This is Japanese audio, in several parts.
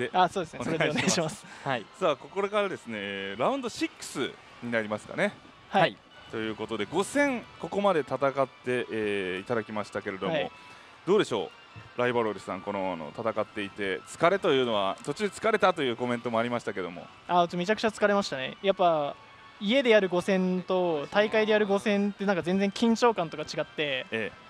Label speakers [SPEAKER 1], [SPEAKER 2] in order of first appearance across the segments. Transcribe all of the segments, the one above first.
[SPEAKER 1] で
[SPEAKER 2] あそうですね。それでお願いします。
[SPEAKER 3] はい。
[SPEAKER 1] さあここからですねラウンド6になりますかね。
[SPEAKER 2] はい、
[SPEAKER 3] はい。
[SPEAKER 1] ということで5戦ここまで戦って、えーいただきましたけれども、
[SPEAKER 2] はい。
[SPEAKER 1] どうでしょう？ライバルさんこのあの戦っていて疲れというのは途中疲れたというコメントもありましたけども。
[SPEAKER 2] あめちゃくちゃ疲れましたね。やっぱ家でやる5戦と大会でやる5戦ってなんか全然緊張感とか違って
[SPEAKER 1] え
[SPEAKER 2] ち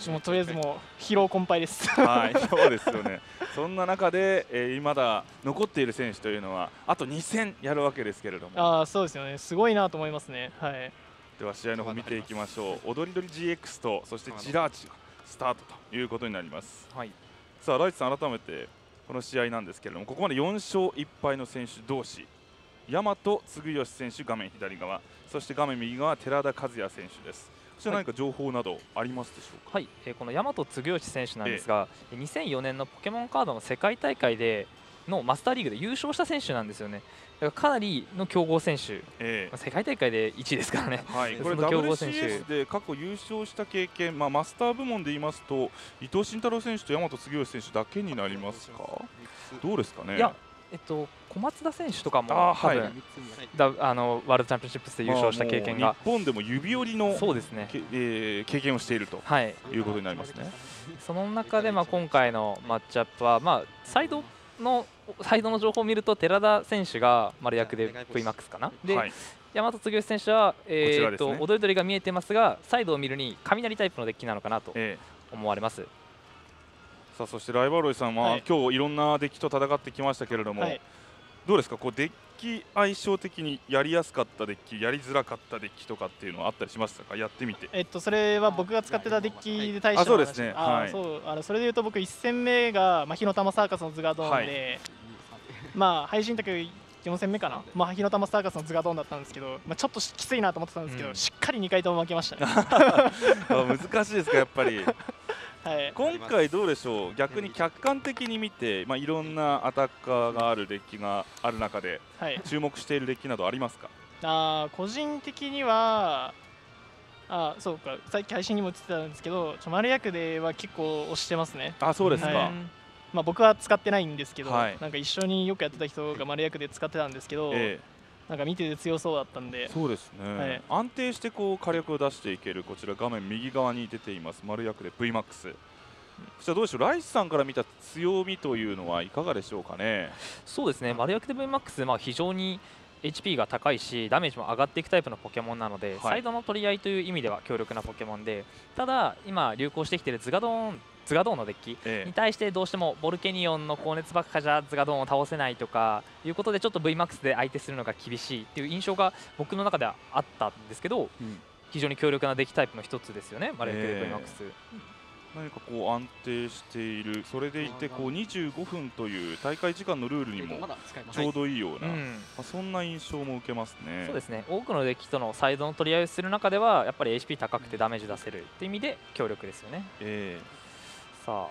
[SPEAKER 2] ょっともうとりあえずもう疲労困憊です。
[SPEAKER 1] えはいそうですよね。そんな中で、えー、まだ残っている選手というのはあと2戦やるわけですけれども。
[SPEAKER 2] ああそうですよね。すごいなと思いますね。はい。
[SPEAKER 1] では試合の方見ていきましょう。踊り鳥 GX とそしてジラーチがスタートということになります。
[SPEAKER 3] はい。
[SPEAKER 1] さあライチさん改めてこの試合なんですけれどもここまで4勝1敗の選手同士。大和嗣義選手画面左側。そして画面右側寺田和也選手です。こちら何か情報などありますでしょうか、
[SPEAKER 3] はい、えーこの大和嗣義選手なんですが、2004年のポケモンカードの世界大会でのマスターリーグで優勝した選手なんですよね。だからかなりの強豪選手、
[SPEAKER 1] え
[SPEAKER 3] まあ世界大会で1位ですからね。
[SPEAKER 1] えはい、これ
[SPEAKER 3] その強豪選手。
[SPEAKER 1] WCS で過去優勝した経験、まあ、マスター部門で言いますと伊藤慎太郎選手と大和嗣義選手だけになりますか？どうですかね？
[SPEAKER 3] いや、えっと、小松田選手とかも
[SPEAKER 1] あーはい。
[SPEAKER 3] 多分だあのワールドチャンピオンシップスで優勝した経験が。
[SPEAKER 1] 日本でも指折りの
[SPEAKER 3] そうですね。
[SPEAKER 1] け、えー経験をしていると
[SPEAKER 3] はい、
[SPEAKER 1] いうことになりますね。
[SPEAKER 3] その中でまあ今回のマッチアップは、まあ、サイドのサイドの情報を見ると寺田選手が丸役で VMAX かな。で、
[SPEAKER 1] はい、
[SPEAKER 3] 大和嗣義選手は、えーっと
[SPEAKER 1] こちらですね。
[SPEAKER 3] 踊り鳥が見えてますがサイドを見るに雷タイプのデッキなのかなと
[SPEAKER 1] え
[SPEAKER 3] 思われます。
[SPEAKER 1] えさあそしてライバルロイさんは、
[SPEAKER 2] はい。
[SPEAKER 1] 今日いろんなデッキと戦ってきましたけれども、
[SPEAKER 2] はい
[SPEAKER 1] どうですか？こうデッキ相性的にやりやすかったデッキやりづらかったデッキとかっていうのはあったりしましたか？やってみて。
[SPEAKER 2] えっとそれは僕が使ってたデッキで対して
[SPEAKER 1] あそうですね
[SPEAKER 2] あ
[SPEAKER 1] はい。
[SPEAKER 2] そう。あのそれでいうと僕1戦目が、まあ、火の玉サーカスのズガドーンで、まあ配信卓4戦目かな、まあ、火の玉サーカスのズガドーンだったんですけど、まあ、ちょっときついなと思ってたんですけど、
[SPEAKER 3] うん。
[SPEAKER 2] しっかり2回とも負けましたね、
[SPEAKER 1] あ難しいですかやっぱり
[SPEAKER 2] はい、
[SPEAKER 1] 今回どうでしょう？逆に客観的に見て、まあ、いろんなアタッカーがあるデッキがある中で
[SPEAKER 2] はい、
[SPEAKER 1] 注目しているデッキなどありますか？
[SPEAKER 2] あー個人的にはあーそうか。さっき配信にも映ってたんですけどちょ丸役では結構推してますね。
[SPEAKER 1] あそうですか、
[SPEAKER 2] はい。まあ、僕は使ってないんですけど、
[SPEAKER 1] はい。
[SPEAKER 2] なんか一緒によくやってた人が丸役で使ってたんですけど、
[SPEAKER 1] え
[SPEAKER 2] なんか見てて強そうだったん
[SPEAKER 1] え
[SPEAKER 2] で。
[SPEAKER 1] そうですね、
[SPEAKER 2] はい。
[SPEAKER 1] 安定してこう火力を出していけるこちら画面右側に出ています。丸役で VMAX こちらどうでしょう？ライスさんから見た強みというのはいかがでしょうかね？
[SPEAKER 3] そうですね。丸役で VMAX、まあ、非常に HP が高いしダメージも上がっていくタイプのポケモンなので、
[SPEAKER 1] い
[SPEAKER 3] サイドの取り合いという意味では強力なポケモンでただ今流行してきているズガドーンズガドーンのデッキ
[SPEAKER 1] え
[SPEAKER 3] に対してどうしてもボルケニオンの高熱爆破じゃズガドーンを倒せないとかいうことでちょっと VMAX で相手するのが厳しいっていう印象が僕の中ではあったんですけど、
[SPEAKER 1] うん。
[SPEAKER 3] 非常に強力なデッキタイプの一つですよね、マレーク VMAX。
[SPEAKER 1] 何かこう安定している。それでいてこう25分という大会時間のルールにもちょうどいいような、ま
[SPEAKER 3] うん。
[SPEAKER 1] あ、そんな印象も受けますね。
[SPEAKER 3] そうですね。多くのデッキとのサイドの取り合いをする中ではやっぱり HP 高くてダメージ出せるっていう意味で強力ですよね。
[SPEAKER 1] ええ
[SPEAKER 3] さ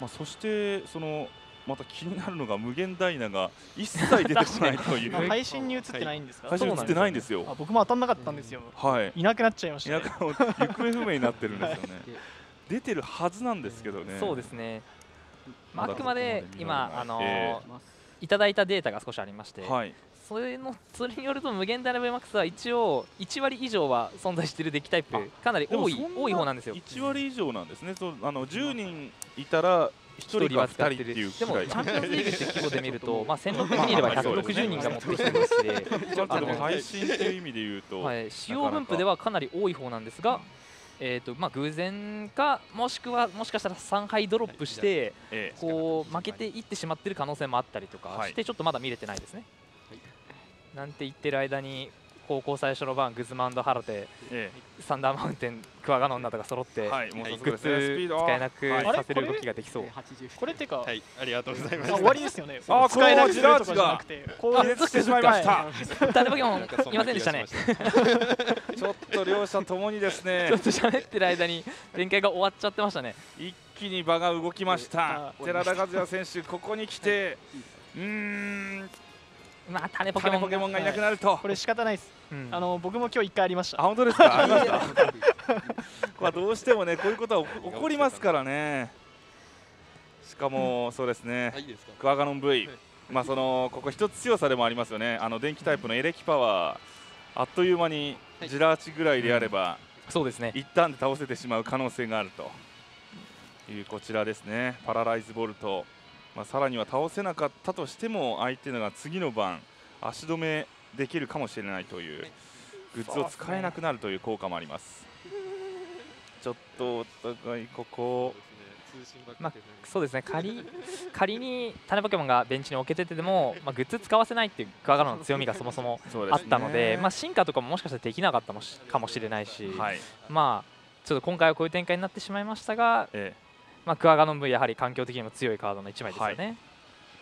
[SPEAKER 1] まあ、そしてそのまた気になるのが無限ダイナが一切出てこないという
[SPEAKER 3] はい
[SPEAKER 2] 配信に映ってないんですか、
[SPEAKER 1] 最初に映ってないんです
[SPEAKER 2] あ
[SPEAKER 1] よ。
[SPEAKER 2] 僕も当たんなかったんですよ
[SPEAKER 1] はい。
[SPEAKER 2] いなくなっちゃいましたね
[SPEAKER 1] 行方不明になってるんですよね。出てるはずなんですけどね。
[SPEAKER 3] あそうですね、まあ、あくまで今、あのー
[SPEAKER 1] え
[SPEAKER 3] いただいたデータが少しありまして、
[SPEAKER 1] はい。
[SPEAKER 3] それのそれによると無限大の VMAX は一応1割以上は存在しているデッキタイプかなり多い多い方なんですよ。
[SPEAKER 1] 1割以上なんですね。そうあの10人いたら1人か2人っていう
[SPEAKER 3] でも。チャンピオンズリーグって規模で見ると、まあ、1600人いれば160人が持ってきてますし。で、
[SPEAKER 1] ちょっとでも配信っていう意味で言うと、
[SPEAKER 3] はい、使用分布ではかなり多い方なんですが、えーとまあ、偶然かもしくはもしかしたら3敗ドロップして
[SPEAKER 1] ええ。
[SPEAKER 3] こう負けていってしまっている可能性もあったりとか
[SPEAKER 1] はい。
[SPEAKER 3] してちょっとまだ見れてないですね。なんて言ってる間に高校最初の番グズマンド・ハラテ
[SPEAKER 1] え
[SPEAKER 3] サンダーマウンテンクワガノンなどが揃って、
[SPEAKER 1] えはい。もう
[SPEAKER 3] グッズ
[SPEAKER 1] ード
[SPEAKER 3] 使えなく
[SPEAKER 1] はい
[SPEAKER 3] させる動きができそう。
[SPEAKER 2] これ？ってか、
[SPEAKER 4] はい、ありがとうございま
[SPEAKER 2] あ
[SPEAKER 4] す。
[SPEAKER 2] 終わりですよね
[SPEAKER 1] あ
[SPEAKER 2] 使えなくするとかじゃなくてこう
[SPEAKER 1] 気絶してしまいました。
[SPEAKER 3] 誰ポケモンいませんでしたね。
[SPEAKER 1] ちょっと両者ともにですね
[SPEAKER 3] ちょっと喋ってる間に展開が終わっちゃってましたね。
[SPEAKER 1] 一気に場が動きました
[SPEAKER 2] あ
[SPEAKER 1] 寺田和也選手ここに来てうーん
[SPEAKER 3] まあ種ポケモン
[SPEAKER 1] ケモンがいなくなると。
[SPEAKER 2] これ仕方ないです。
[SPEAKER 3] うん。
[SPEAKER 2] あの僕も今日一回ありました。
[SPEAKER 1] あ本当ですか？ましたこれはどうしてもねこういうことは起こりますからね。しかもそうですね。クワガノン V、
[SPEAKER 4] はい。
[SPEAKER 1] まあそのここ一つ強さでもありますよね。あの電気タイプのエレキパワーあっという間に
[SPEAKER 4] はい。
[SPEAKER 1] ジラーチぐらいであれば、
[SPEAKER 3] そうですね。
[SPEAKER 1] 一旦で倒せてしまう可能性があるというこちらですね。パラライズボルト、まあ、さらには倒せなかったとしても相手が次の番足止めできるかもしれないというグッズを使えなくなるという効果もあります。ちょっとお互いここ
[SPEAKER 4] そうですね通信ばっ
[SPEAKER 3] まあそうですね。仮仮に種ポケモンがベンチに置けててでも、まあ、グッズ使わせないっていうクワガノンの強みがそもそもあったので、まあ、進化とかももしかしたらできなかったもしかもしれないし、
[SPEAKER 1] はい、
[SPEAKER 3] まあちょっと今回はこういう展開になってしまいましたが、
[SPEAKER 1] ええ
[SPEAKER 3] まあ、クワガノンやはり環境的にも強いカードの1枚ですよね。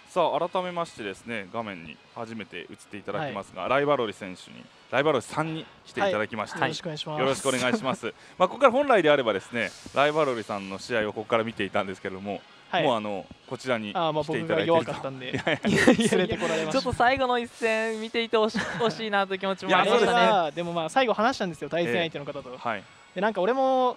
[SPEAKER 1] さあ改めましてですね画面に初めて映っていただきますが、ライバロリ選手にライバロリさんに来ていただきました、
[SPEAKER 2] よろしくお願いします。
[SPEAKER 1] よろしくお願いします。まあここから本来であればですね、ライバロリさんの試合をここから見ていたんですけれども、
[SPEAKER 2] はい。
[SPEAKER 1] もうあのこちらに
[SPEAKER 2] あーまあ
[SPEAKER 1] 来ていただいていると
[SPEAKER 2] かったんで。
[SPEAKER 3] ちょったと最後の一戦見ていてほし欲しいなという気持ちもありましたね。
[SPEAKER 2] はでもまあ最後話したんですよ対戦相手の方と。
[SPEAKER 1] はい
[SPEAKER 2] でなんか俺も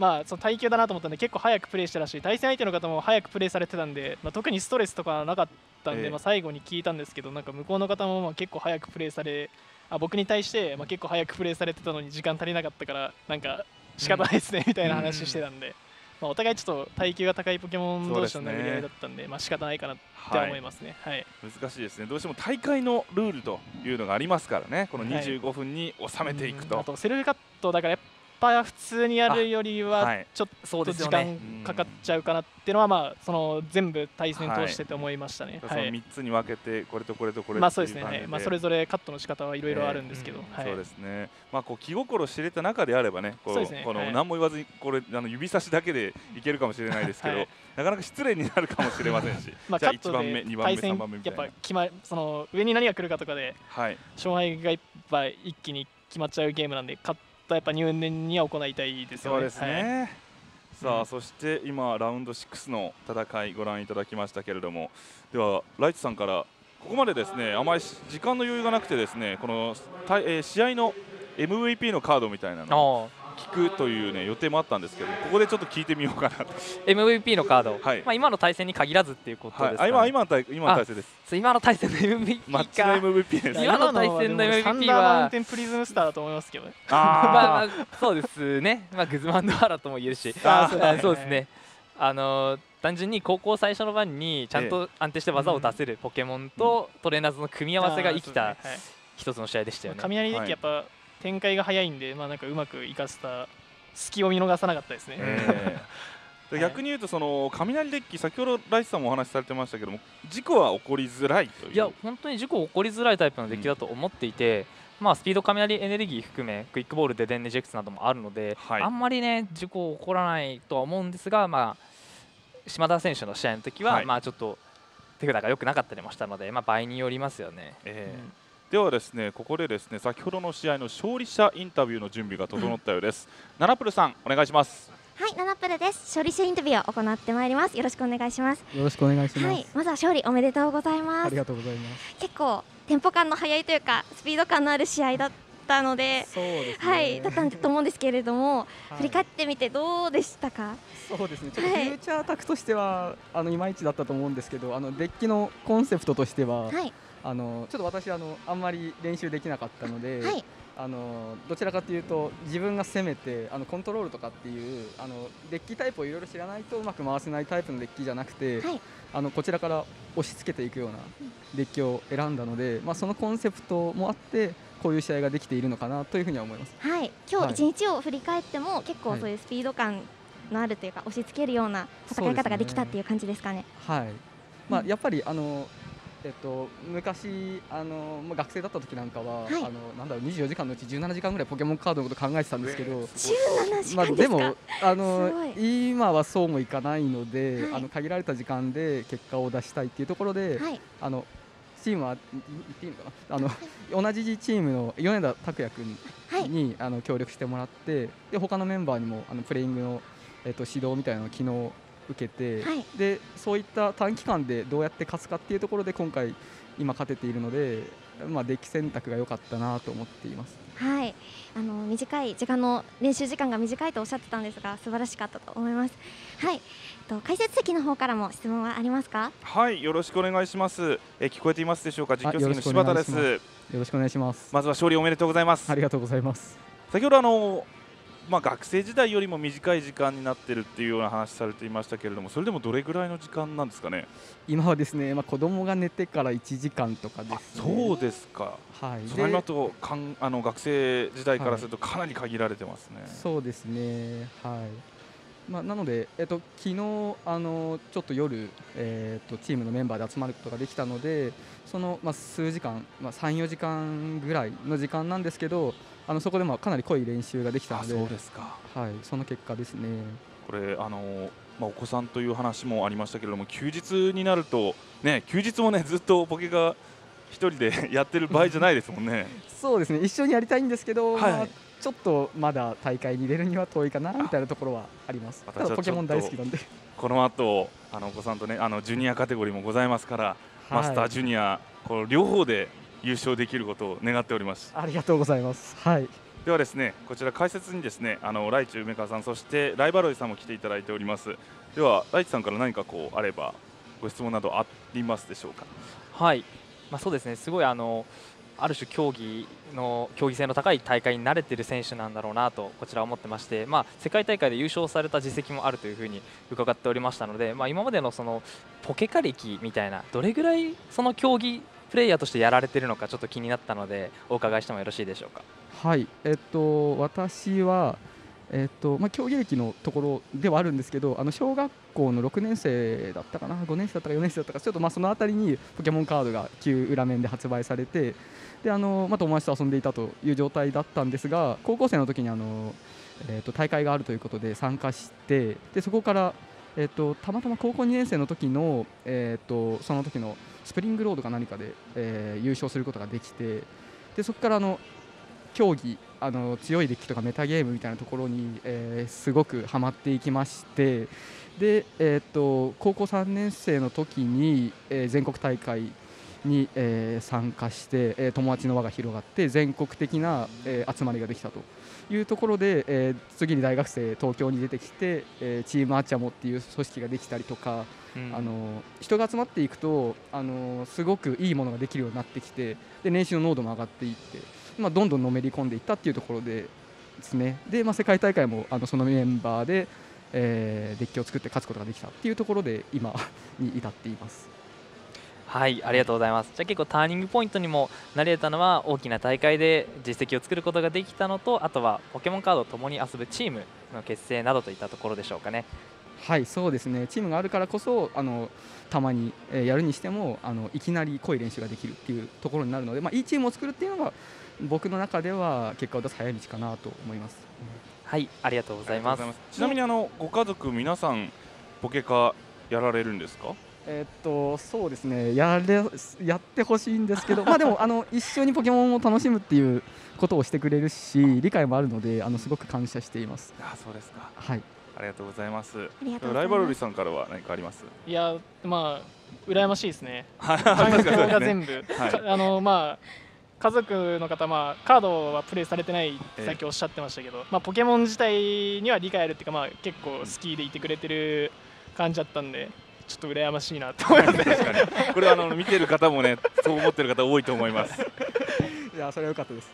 [SPEAKER 2] まあその耐久だなと思ったんで結構早くプレイしてたし対戦相手の方も早くプレイされてたんで、まあ、特にストレスとかはなかったんで、
[SPEAKER 1] ええ
[SPEAKER 2] まあ、最後に聞いたんですけどなんか向こうの方もまあ結構早くプレイされあ僕に対してまあ結構早くプレイされてたのに時間足りなかったからなんか仕方ないですねみたいな話してたんで、まあ、お互いちょっと耐久が高いポケモン同士の殴り合いだったんでまあ仕方ないかなって思いますね。はい、
[SPEAKER 1] 難しいですね。どうしても大会のルールというのがありますからね。この
[SPEAKER 2] はい
[SPEAKER 1] 25分に収めていくと。
[SPEAKER 2] うんあとセルフカットだからぱ普通にやるより
[SPEAKER 1] は
[SPEAKER 2] はいちょっと時。間かかっちゃうかなっていうのはまあその全部対戦通してて思いましたね。はい。
[SPEAKER 1] 3つに分けてこれとこれとこれ
[SPEAKER 2] まあそうですね。まあそれぞれカットの仕方はいろいろあるんですけど、はい。
[SPEAKER 1] そうですね。まあこう気心知れた中であればね、こ
[SPEAKER 2] そうですね
[SPEAKER 1] この
[SPEAKER 2] はい
[SPEAKER 1] 何も言わずにこれあの指差しだけでいけるかもしれないですけど、
[SPEAKER 2] はい
[SPEAKER 1] なかなか失礼になるかもしれませんし。
[SPEAKER 2] まあ
[SPEAKER 1] じゃあ1
[SPEAKER 2] カット
[SPEAKER 1] 番目、
[SPEAKER 2] で
[SPEAKER 1] 2番目、
[SPEAKER 2] 対戦
[SPEAKER 1] 3番目みたいな
[SPEAKER 2] やっぱ。決まその上に何が来るかとかで
[SPEAKER 1] はい。
[SPEAKER 2] 勝敗がやっぱ一気に決まっちゃうゲームなんでカットはやっぱ入念には行いたいですよね。
[SPEAKER 1] そうですね。さあ、
[SPEAKER 2] うん。
[SPEAKER 1] そして今ラウンド6の戦いご覧いただきましたけれども、ではライツさんからここまでですね、あまり時間の余裕がなくてですね、この対えー試合の MVP のカードみたいなの聞くというね予定もあったんですけど、ここでちょっと聞いてみようかなと。
[SPEAKER 3] ー MVP のカード、
[SPEAKER 1] はい。
[SPEAKER 3] まあ、今の対戦に限らずっていうこと
[SPEAKER 1] はい。
[SPEAKER 3] ですか、ね
[SPEAKER 1] あ今今の対今の対戦 です。
[SPEAKER 3] 今の対戦の MVP
[SPEAKER 1] マッチの
[SPEAKER 3] か
[SPEAKER 1] MVP です。
[SPEAKER 3] 今の対戦の MVP は。
[SPEAKER 2] サンダーマウンテンプリズムスターだと思いますけどね。
[SPEAKER 3] まあ
[SPEAKER 1] あ
[SPEAKER 3] まあそうですね、まあ、グズマンドハラとも言えるし。
[SPEAKER 1] あー。
[SPEAKER 2] そうだね
[SPEAKER 3] あそうですね。あのー単純に高校最初の番にちゃんと安定して技を出せるポケモンとトレーナーズの組み合わせが生きた一つの試合でしたよね。
[SPEAKER 2] 雷デッキやっぱ展開が早いんで、まあなんかうまく生かした隙を見逃さなかったですね。
[SPEAKER 1] ええ。で逆に言うとその雷デッキ先ほどライスさんもお話しされてましたけども事故は起こりづらいという。
[SPEAKER 3] いや本当に事故起こりづらいタイプのデッキだと思っていて、まあ、スピード雷エネルギー含めクイックボールデデンネジェクスなどもあるので、
[SPEAKER 1] はい。
[SPEAKER 3] あんまりね事故起こらないとは思うんですが、まあ、島田選手の試合の時は、
[SPEAKER 1] はい。
[SPEAKER 3] まあ、ちょっと手札が良くなかったりもしたので、まあ、場合によりますよね。
[SPEAKER 1] ええではですねここでですね先ほどの試合の勝利者インタビューの準備が整ったようです。ナナプルさんお願いします。
[SPEAKER 5] はい、ナナプルです。勝利者インタビューを行ってまいります。よろしくお願いします。
[SPEAKER 6] よろしくお願いします。
[SPEAKER 5] はい、まずは勝利おめでとうございます
[SPEAKER 6] あり。がとうございます。
[SPEAKER 5] 結構テンポ感の速いというかスピード感のある試合だったので、
[SPEAKER 6] そうですね。
[SPEAKER 5] はい、だったと思うんですけれども、
[SPEAKER 6] はい
[SPEAKER 5] 振り返ってみてどうでしたか？
[SPEAKER 6] そうですね。ちょっと
[SPEAKER 5] はい
[SPEAKER 6] フューチャーアタックとしては、あのいまいちだったと思うんですけど、あのデッキのコンセプトとしては、
[SPEAKER 5] はい、
[SPEAKER 6] あのちょっと私あのあんまり練習できなかったので、
[SPEAKER 5] はい、
[SPEAKER 6] あのどちらかというと自分が攻めてあのコントロールとかっていうあのデッキタイプをいろいろ知らないとうまく回せないタイプのデッキじゃなくて、
[SPEAKER 5] はい。
[SPEAKER 6] あのこちらから押し付けていくようなデッキを選んだので、まあそのコンセプトもあってこういう試合ができているのかなというふうには思います。
[SPEAKER 5] はい。今
[SPEAKER 6] はい。
[SPEAKER 5] 日一日を振り返っても結構
[SPEAKER 6] はい
[SPEAKER 5] そういうスピード感のあるというか押し付けるような戦い方ができたっていう感じですかね。
[SPEAKER 6] はい。まあ、
[SPEAKER 5] うん
[SPEAKER 6] やっぱりあの、えっと、昔あの、まあ、学生だった時なんかは、
[SPEAKER 5] はい。
[SPEAKER 6] あのなんだろう24時間のうち17時間ぐらいポケモンカードのこと考えてたんですけど、
[SPEAKER 5] 17時
[SPEAKER 6] まあ、
[SPEAKER 5] 間で
[SPEAKER 6] もあ
[SPEAKER 5] す
[SPEAKER 6] の今はそうもいかないので、
[SPEAKER 5] はい。
[SPEAKER 6] あの限られた時間で結果を出したいっていうところで、
[SPEAKER 5] はい、
[SPEAKER 6] あのチームは言っていいのかな？あの同じチームの米田拓也君
[SPEAKER 5] はい、
[SPEAKER 6] に、あの協力してもらってで他のメンバーにもあのプレイングの、えっと、指導みたいなのを昨日受けて、
[SPEAKER 5] はい
[SPEAKER 6] でそういった短期間でどうやって勝つかっていうところで今回今勝てているので、まあ、デッキ選択が良かったなと思っています。
[SPEAKER 5] はい、あの短い時間の練習時間が短いとおっしゃってたんですが素晴らしかったと思います。はい、えっと解説席の方からも質問はありますか？
[SPEAKER 1] はいよろしくお願いしますえ聞こえていますでしょうか？実況席の柴田です
[SPEAKER 6] よろしくお願いします。
[SPEAKER 1] まずは勝利おめでとうございます
[SPEAKER 6] ありがとうございます。
[SPEAKER 1] 先ほどあのまあ、学生時代よりも短い時間になってるっていうような話されていましたけれどもそれでもどれぐらいの時間なんですかね？
[SPEAKER 6] 今はですね、まあ、子供が寝てから1時間とかです、ね。
[SPEAKER 1] そうですか
[SPEAKER 6] はい。
[SPEAKER 1] それ
[SPEAKER 6] で
[SPEAKER 1] だとかんあの学生時代からするとかなり限られてますね、
[SPEAKER 6] そうですね。はい。まあ、なので、えっと、昨日あのちょっと夜、えっと、チームのメンバーで集まることができたのでその、まあ、数時間、まあ、34時間ぐらいの時間なんですけどあのそこでまあかなり濃い練習ができた
[SPEAKER 1] あ
[SPEAKER 6] ので
[SPEAKER 1] そうですか
[SPEAKER 6] はい、その結果ですね。
[SPEAKER 1] これあのまあ、お子さんという話もありましたけれども休日になるとね休日もねずっとポケが一人で やってる場合じゃないですもんね
[SPEAKER 6] そうですね一緒にやりたいんですけど、
[SPEAKER 1] はい
[SPEAKER 6] まあ、ちょっとまだ大会に出るには遠いかなみたいなところはあります。
[SPEAKER 1] あ
[SPEAKER 6] ただポケモン大好きなんで。
[SPEAKER 1] この後あのお子さんとねあのジュニアカテゴリーもございますから、マスタージュニアこの両方で優勝できることを願っております。
[SPEAKER 6] ありがとうございます。はい。
[SPEAKER 1] ではですねこちら解説にですねあのライチ梅川さんそしてライバロイさんも来ていただいております。ではライチさんから何かこうあればご質問などありますでしょうか？
[SPEAKER 3] はい、まあ、そうですね、すごいあのある種、競技の競技性の高い大会に慣れている選手なんだろうなとこちらは思ってまして、まあ、世界大会で優勝された実績もあるというふうに伺っておりましたので、まあ、今までのそのポケカ歴みたいな、どれぐらいその競技プレイヤーとしてやられているのか、ちょっと気になったので、お伺いしてもよろしいでしょうか？
[SPEAKER 6] はい、えっと、私は、えっとまあ、競技歴のところではあるんですけどあの小学校の6年生だったかな？5年生だったか4年生だったかちょっとまあそのあたりにポケモンカードが旧裏面で発売されてであの、まあ、友達と遊んでいたという状態だったんですが高校生の時にあの、えっと大会があるということで参加してでそこから、えっとたまたま高校2年生の時の、えっとその時のスプリングロードか何かで、えー優勝することができてでそこからあの競技あの強いデッキとかメタゲームみたいなところに、えーすごくハマっていきましてで、えーっと高校3年生の時に、えー全国大会に、えー参加して、えー友達の輪が広がって全国的な、えー集まりができたというところで、えー次に大学生東京に出てきて、えーチームアチャモっていう組織ができたりとか、あの人が集まっていくとあのすごくいいものができるようになってきてで練習の濃度も上がっていって、まあ、どんどんのめり込んでいったっていうところでですねで、まあ、世界大会もあのそのメンバーで、えーデッキを作って勝つことができたっていうところで今 に至っています。
[SPEAKER 3] はい、ありがとうございます。じゃあ結構ターニングポイントにもなり得たのは大きな大会で実績を作ることができたのと、あとはポケモンカードを共に遊ぶチームの結成などといったところでしょうかね。
[SPEAKER 6] はいそうですねチームがあるからこそあのたまに、えーやるにしてもあのいきなり濃い練習ができるっていうところになるので、まあ、いいチームを作るっていうのが僕の中では結果を出す早道かなと思います。
[SPEAKER 3] はい、ありがとうございます。
[SPEAKER 1] ちなみにあのご家族皆さんポケカやられるんですか？
[SPEAKER 6] えーっとそうですねやれやってほしいんですけど まあでもあの一緒にポケモンを楽しむっていうことをしてくれるし理解もあるのであのすごく感謝しています。
[SPEAKER 1] あそうですか
[SPEAKER 6] はい
[SPEAKER 1] ありがとうございます。ライバルリ。さんからは何かあります？
[SPEAKER 2] いやまあ羨ましいですね。
[SPEAKER 1] はい。
[SPEAKER 2] 環境が全部、
[SPEAKER 1] はい。
[SPEAKER 2] かあのまあ家族の方、まあ、カードはプレイされてないっ
[SPEAKER 1] ええ
[SPEAKER 2] てさっきおっしゃってましたけど、まあ、ポケモン自体には理解あるっていうか、まあ、結構好きでいてくれてる感じだったんでちょっと羨ましいなと思います。
[SPEAKER 1] 確かに。これはあの見てる方もねそう思ってる方多いと思います。
[SPEAKER 6] いやそれは良かったです。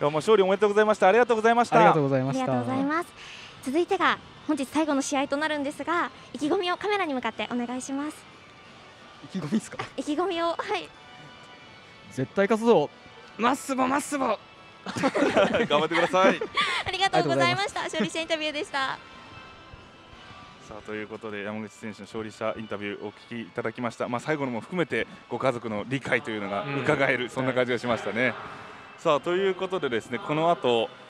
[SPEAKER 1] どうも勝利おめでとうございました。ありがとうございました。
[SPEAKER 6] ありがとうございました。
[SPEAKER 5] 続いてが本日最後の試合となるんですが、意気込みをカメラに向かってお願いします。
[SPEAKER 6] 意気込みですか？
[SPEAKER 5] 意気込みをはい。
[SPEAKER 6] 絶対活動マッスボマッスボ。
[SPEAKER 1] 頑張ってください
[SPEAKER 5] ありがとうございました。勝利者インタビューでした。
[SPEAKER 1] さあということで山口選手の勝利者インタビューをお聞きいただきました、まあ、最後のも含めてご家族の理解というのが伺える、そんな感じがしましたね。さあということでですねこの後